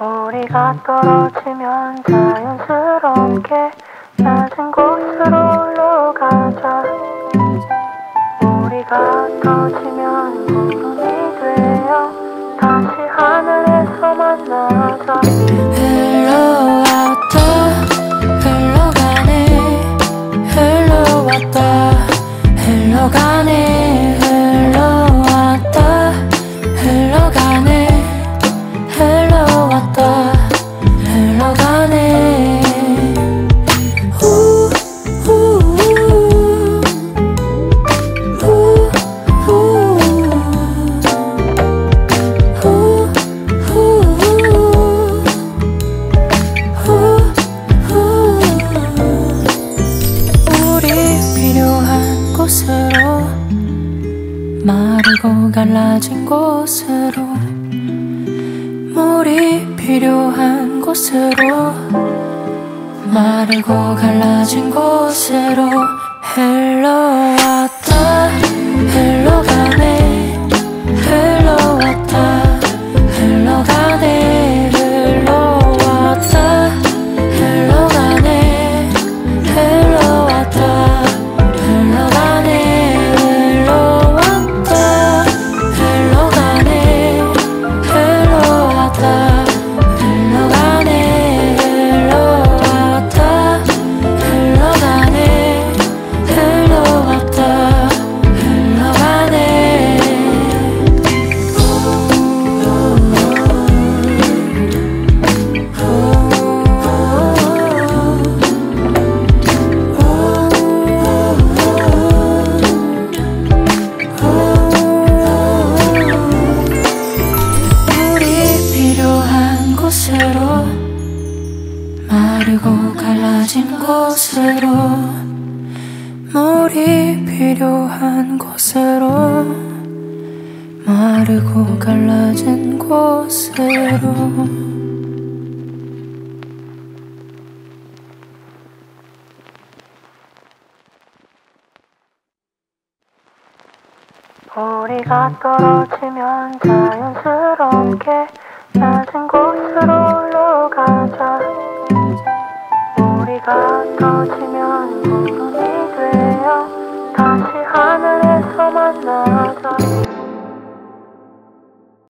우리가 떨어지면 자연스럽게 낮은 곳으로 올라가자. 우리가 터지면 구름이 곳으로 마르고 갈라진 곳으로 물이 필요한 곳으로 마르고 갈라진 곳으로 마르고 갈라진 곳으로 물이 필요한 곳으로 마르고 갈라진 곳으로 우리가 떨어지면 자연스럽게 낮은 곳으로 올라가자 비가 꺼지면 공금이 돼요. 다시 하늘에서 만나요